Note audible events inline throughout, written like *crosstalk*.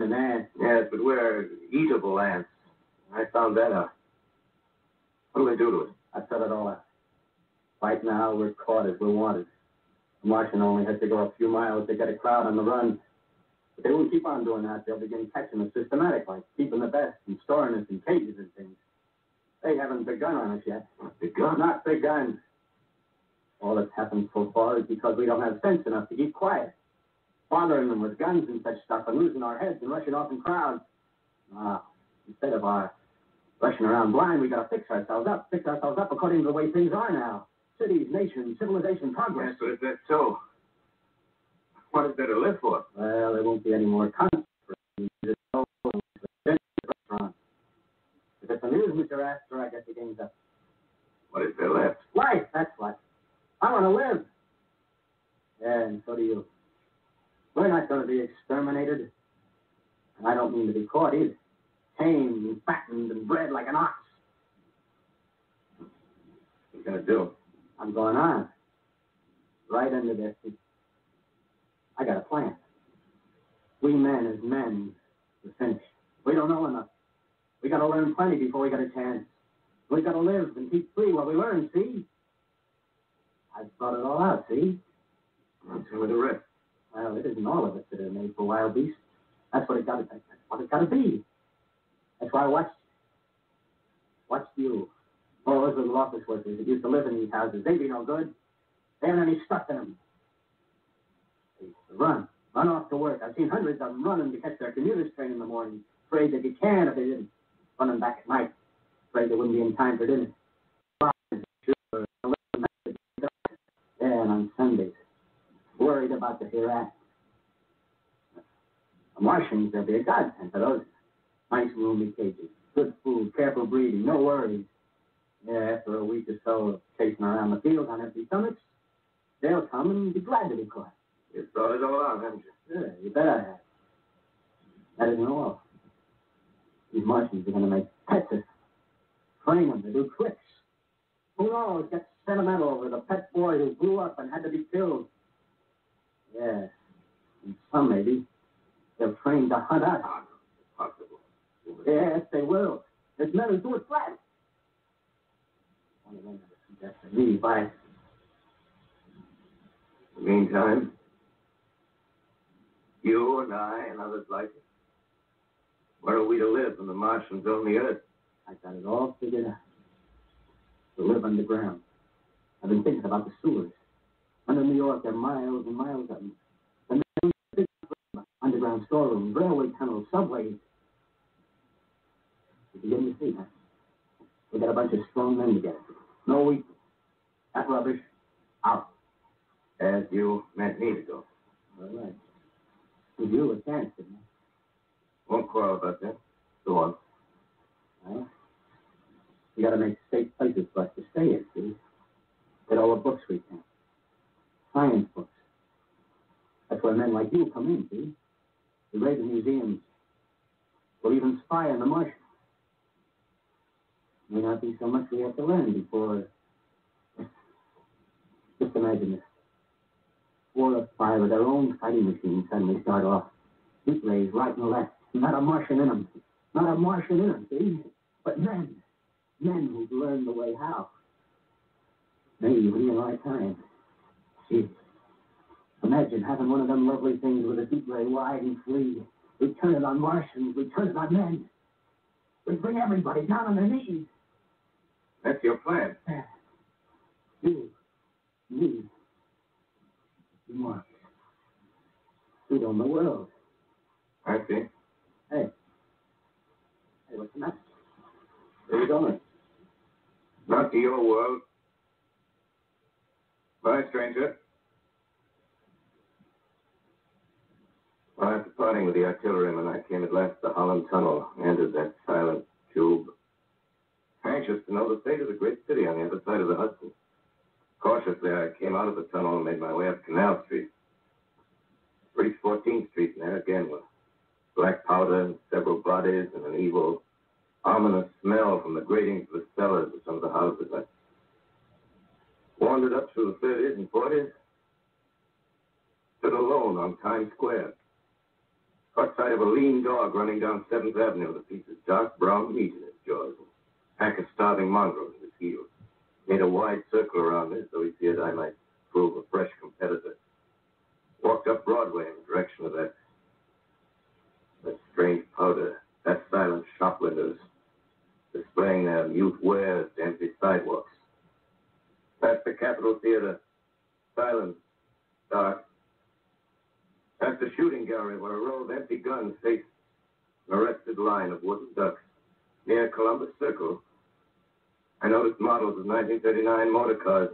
an ant. Yes, but we're eatable ants. I found that out. What do they do to us? I set it all up. Right now, we're caught as we're wanted. The Martian only has to go a few miles to get a crowd on the run. But they won't keep on doing that. They'll begin catching us systematically, keeping the best and storing us in cages and things. They haven't begun on us yet. Not Begun? Not begun. All that's happened so far is because we don't have sense enough to keep quiet. Bothering them with guns and such stuff and losing our heads and rushing off in crowds. Ah, instead of our rushing around blind, we gotta fix ourselves up, fix ourselves up according to the way things are now. Cities, nations, civilization, progress. Yes, but if that's so, what is there to live for? Well, there won't be any more concerts. There's no restaurant. If it's amusement you're after, I guess the game's up. What is there left? Life, that's what. I want to live. Yeah, and so do you. We're not going to be exterminated. And I don't mean to be caught either. Tamed and fattened and bred like an ox. What are you going to do? I'm going on. Right under their feet. I got a plan. We men as men, we're finished. We don't know enough. We got to learn plenty before we get a chance. We got to live and keep free while we learn, see? I've thought it all out, see? Let's see with the rest. Well, it isn't all of us that are made for wild beasts. That's what it got to That's what it got to be. That's why I watched. Watched you. All those little office workers that used to live in these houses. They'd be no good. They haven't any stuff in them. They used to run. Run off to work. I've seen hundreds of them running to catch their commuter's train in the morning. Afraid that you can if they didn't. Running back at night. Afraid they wouldn't be in time for dinner. Yeah, and on Sundays. Worried about the hereafter. The Martians, they'll be a godsend to those. Nice roomy cages, good food, careful breeding, no worries. Yeah, after a week or so of chasing around the field on empty stomachs, they'll come and be glad to be caught. You thought it all out, haven't you? Yeah, you bet I have. That isn't all. These Martians are going to make pets of them. Train them to do tricks. Who knows? Get sentimental over the pet boy who grew up and had to be killed. Yeah. And some, maybe, they'll train to hunt us. Possible. Yes, they will. There's men who do it flat. Only one never suggested me, by Meantime, you and I and others like us, where are we to live when the Martians own the Earth? I got it all figured out. To live underground. I've been thinking about the sewers. Under New York, there are miles and miles of them. And then underground storerooms, railway tunnels, subways. You begin to see, huh? We got a bunch of strong men together. No weakness. That rubbish, out. As you meant me to go. All right. Give you a chance, didn't I? Won't quarrel about that. Go on. Well, we got to make safe places for us to stay in, see? Get all the books we can. Science books. That's where men like you come in, see? We raid the museums. We'll even spy on the Martians. May not be so much we have to learn before. *laughs* Just imagine this. Four or five of their own fighting machines suddenly start off. Heat rays right and left. Not a Martian in them. Not a Martian in them, see? But men. Men who've learned the way how. Maybe we in our time. See, imagine having one of them lovely things with a deep ray wide and free. We turn it on Martians. We turn it on men. We bring everybody down on their knees. That's your plan. You, me, you, Mark. We own the world. I see. Hey. Hey, what's the matter? Where you going? Not to your world. Bye, stranger. Well, after parting with the artilleryman, I came at last to Holland Tunnel, entered that silent tube. Anxious to know the state of the great city on the other side of the Hudson. Cautiously, I came out of the tunnel and made my way up Canal Street. Reached 14th Street, and there again was black powder and several bodies and an evil, ominous smell from the gratings of the cellars of some of the houses. I wandered up through the 30s and 40s, stood alone on Times Square. Caught sight of a lean dog running down 7th Avenue with a piece of dark brown meat in his jaws. A pack of starving mongrels at his heels. Made a wide circle around me so he feared I might prove a fresh competitor. Walked up Broadway in the direction of that, that strange powder, that silent shop windows, displaying their mute wares to empty sidewalks. Past the Capitol Theater, silent, dark. Past the shooting gallery where a row of empty guns faced an arrested line of wooden ducks. Near Columbus Circle, I noticed models of 1939 motor cars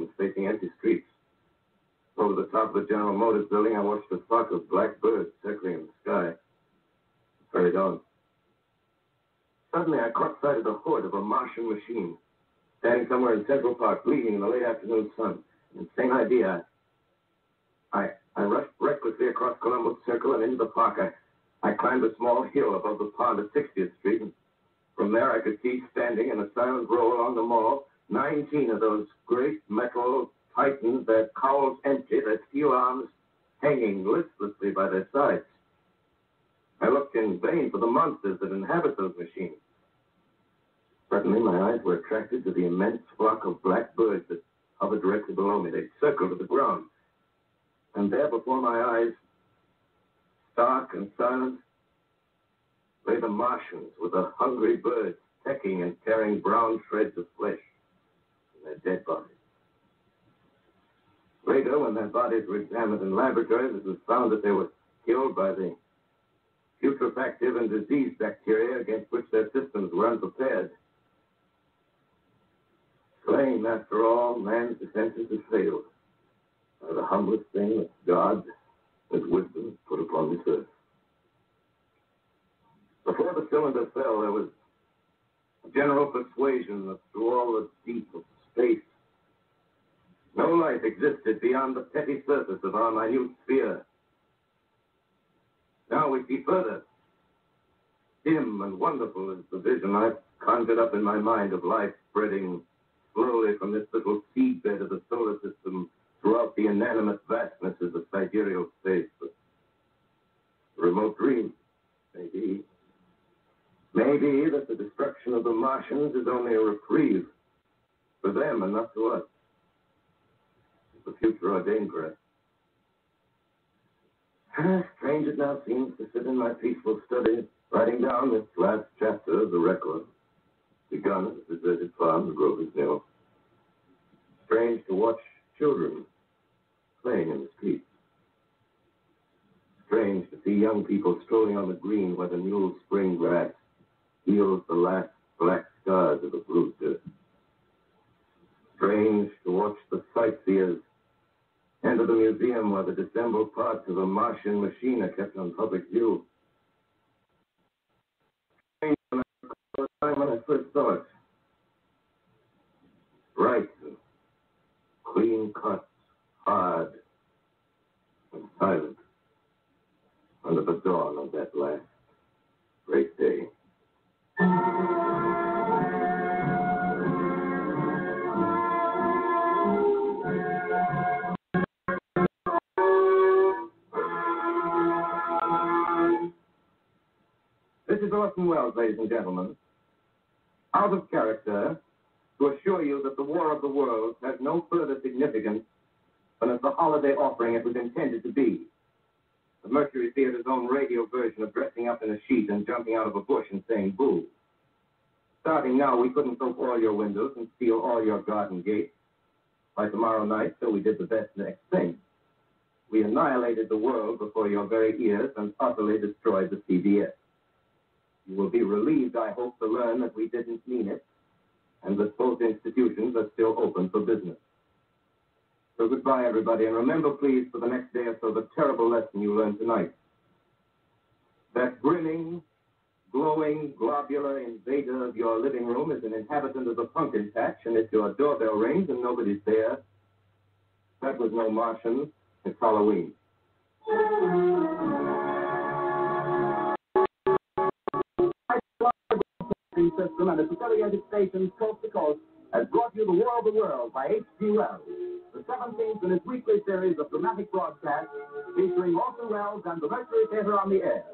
the facing empty streets. Over the top of the General Motors building, I watched a flock of black birds circling in the sky. Hurried on. Suddenly, I caught sight of the hood of a Martian machine, standing somewhere in Central Park, bleeding in the late afternoon sun. And same idea. I, I rushed recklessly across Columbus Circle and into the park. I, I climbed a small hill above the pond at 60th Street, and from there I could see standing in a silent row along the mall 19 of those great metal titans, their cowls empty, their steel arms hanging listlessly by their sides. I looked in vain for the monsters that inhabit those machines. Suddenly, my eyes were attracted to the immense flock of black birds that hovered directly below me. They circled to the ground. And there before my eyes, stark and silent, lay the Martians with the hungry birds pecking and tearing brown shreds of flesh dead bodies. Later, when their bodies were examined in laboratories, it was found that they were killed by the putrefactive and disease bacteria against which their systems were unprepared. Slain, after all, man's defenses have failed by the humblest thing that God, with wisdom, put upon this earth. Before the cylinder fell, there was a general persuasion that through all the deep of space, no life existed beyond the petty surface of our minute sphere. Now we see further. Dim and wonderful is the vision I've conjured up in my mind of life spreading slowly from this little seedbed of the solar system throughout the inanimate vastnesses of sidereal space. But remote dream, maybe. Maybe that the destruction of the Martians is only a reprieve for them and not to us. The future ordained for us. Strange it now seems to sit in my peaceful study, writing down this last chapter of the record, begun at the deserted farm of Grover's Mill. Strange to watch children playing in the streets. Strange to see young people strolling on the green where the new spring grass heals the last black scars of the blue dirt. Strange to watch the sightseers enter the museum where the dissembled parts of a Martian machine are kept on public view. Strange when I first saw it. Bright and clean cut, hard and silent under the dawn of that ladies and gentlemen. Out of character, to assure you that the War of the Worlds has no further significance than as the holiday offering it was intended to be. The Mercury Theater's own radio version of dressing up in a sheet and jumping out of a bush and saying boo. Starting now, we couldn't soak all your windows and seal all your garden gates. By tomorrow night, so we did the best next thing. We annihilated the world before your very ears and utterly destroyed the CBS. You will be relieved, I hope, to learn that we didn't mean it, and that both institutions are still open for business. So goodbye, everybody, and remember, please, for the next day or so, the terrible lesson you learned tonight. That grinning, glowing, globular invader of your living room is an inhabitant of the pumpkin patch, and if your doorbell rings and nobody's there, that was no Martian. It's Halloween. System and its affiliated stations coast to coast has brought you The War of the World by H.G. Wells, the 17th in its weekly series of dramatic broadcasts featuring Walter Wells and the Mercury Theater on the air.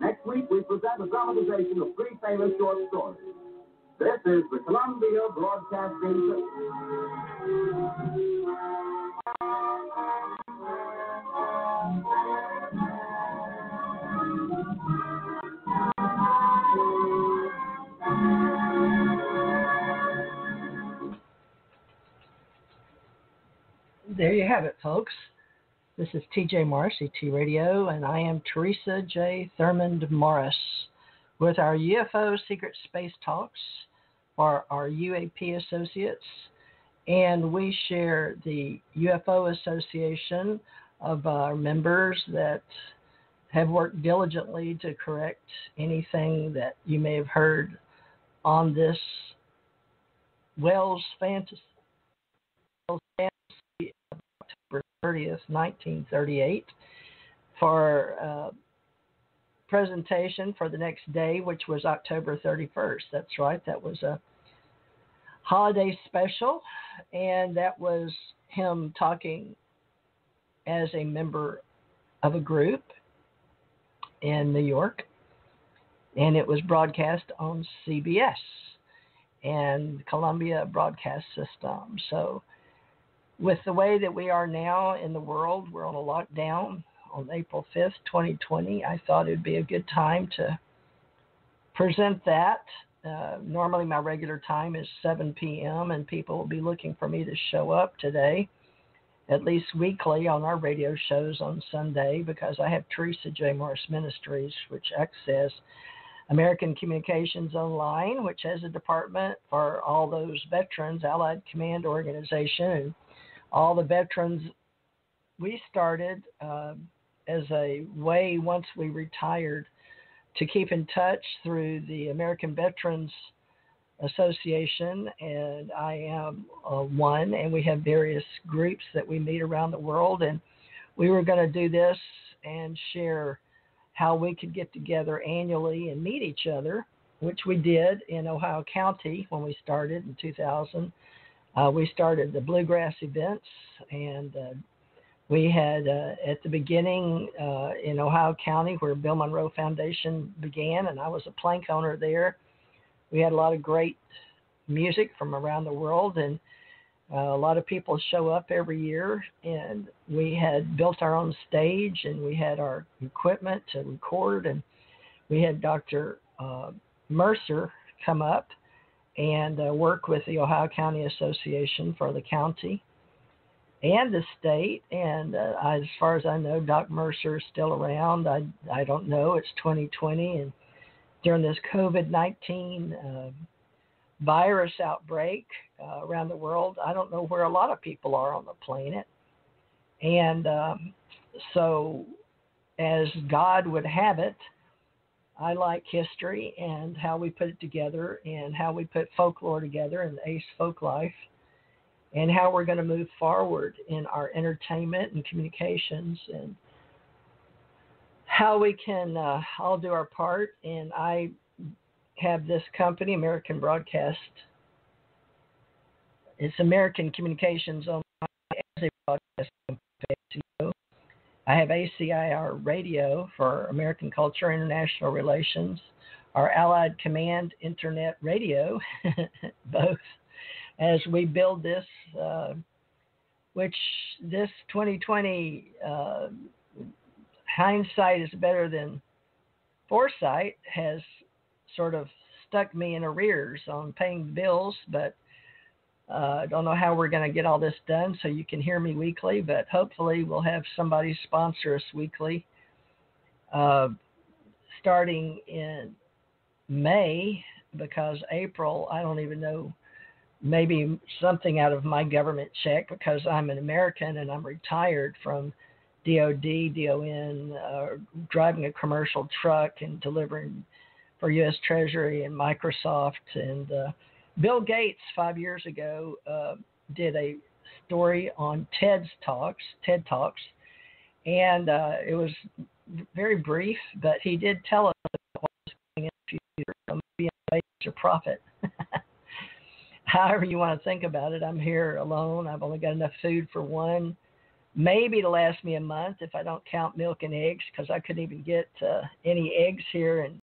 Next week, we present a dramatization of three famous short stories. This is the Columbia Broadcasting System. There you have it, folks. This is TJ Morris, ET Radio, and I am Theresa J. Thurmond Morris with our UFO Secret Space Talks for our UAP associates. And we share the UFO Association of our members that have worked diligently to correct anything that you may have heard on this Wells fantasy. 30th, 1938, for uh, presentation for the next day, which was October 31st. That's right, that was a holiday special, and that was him talking as a member of a group in New York, and it was broadcast on CBS and Columbia Broadcast System. So, with the way that we are now in the world, we're on a lockdown on April 5th, 2020. I thought it'd be a good time to present that. Uh, normally, my regular time is 7 p.m., and people will be looking for me to show up today, at least weekly, on our radio shows on Sunday because I have Theresa J. Morris Ministries, which access American Communications Online, which has a department for all those veterans, Allied Command Organization, and all the veterans we started uh, as a way once we retired to keep in touch through the American Veterans Association, and I am uh, one, and we have various groups that we meet around the world, and we were going to do this and share how we could get together annually and meet each other, which we did in Ohio County when we started in 2000. Uh, we started the bluegrass events, and uh, we had uh, at the beginning uh, in Ohio County where Bill Monroe Foundation began, and I was a plank owner there. We had a lot of great music from around the world, and uh, a lot of people show up every year. And we had built our own stage, and we had our equipment to record, and we had Dr. Uh, Mercer come up and uh, work with the Ohio County Association for the county and the state. And uh, as far as I know, Doc Mercer is still around. I I don't know. It's 2020, and during this COVID 19 uh, virus outbreak uh, around the world, I don't know where a lot of people are on the planet. And um, so, as God would have it, I like history and how we put it together and how we put folklore together in Ace Folk Life and how we're going to move forward in our entertainment and communications and how we can uh, all do our part. And I have this company, American Broadcast. It's American Communications on as a broadcast. I have ACIR Radio for American Culture International Relations, our Allied Command Internet Radio, *laughs* both as we build this, uh, which this 2020 uh, hindsight is better than foresight has sort of stuck me in arrears on paying bills, but uh, I don't know how we're going to get all this done so you can hear me weekly, but hopefully we'll have somebody sponsor us weekly uh, starting in May because April, I don't even know, maybe something out of my government check because I'm an American and I'm retired from DOD, DON, uh, driving a commercial truck and delivering for U.S. Treasury and Microsoft and uh, Bill Gates five years ago uh, did a story on TED's talks, TED Talks, and uh, it was very brief, but he did tell us what was going in the future, being a major prophet. *laughs* However you want to think about it, I'm here alone. I've only got enough food for one maybe to last me a month if I don't count milk and eggs because I couldn't even get uh, any eggs here in